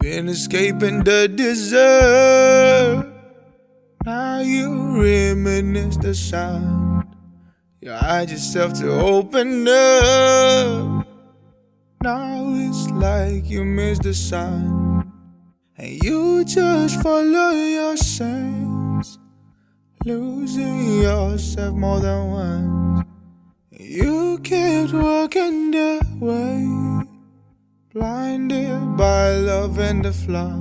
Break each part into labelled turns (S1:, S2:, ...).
S1: been escaping the desert. Now you reminisce the sound. Your eyes yourself to open up. Now it's like you miss the sun. And you just follow your sense. Losing yourself more than once. You kept walking that way. Blinded by love and the flaw.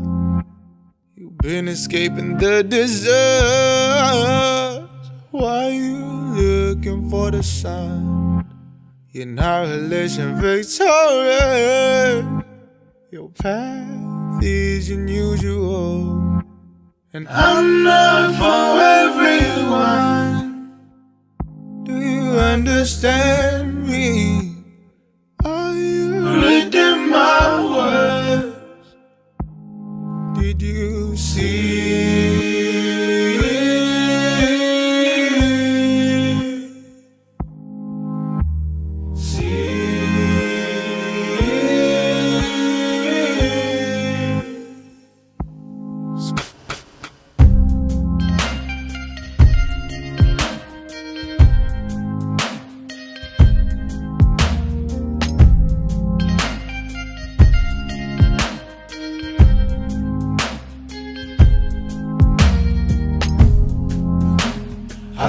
S1: You've been escaping the desert. Why you looking for the sun? You're not relation victorious. Your path is unusual. And I'm not for everyone. Do you understand me?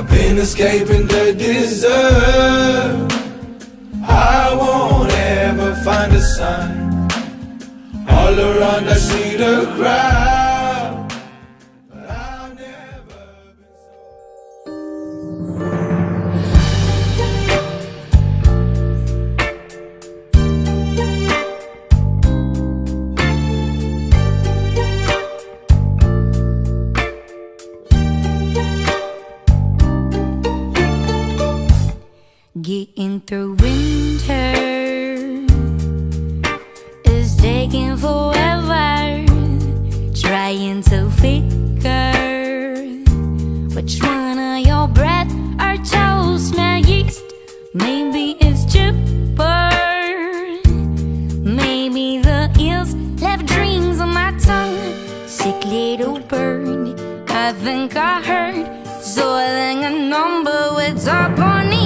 S1: I've been escaping the desert. I won't ever find a sign. All around I see the crowd.
S2: Getting through winter is taking forever. Trying to figure which one of your breath or toes smell yeast. Maybe it's chipper. Maybe the eels left dreams on my tongue. Sick little bird, I think I heard soiling a number with a ponytail.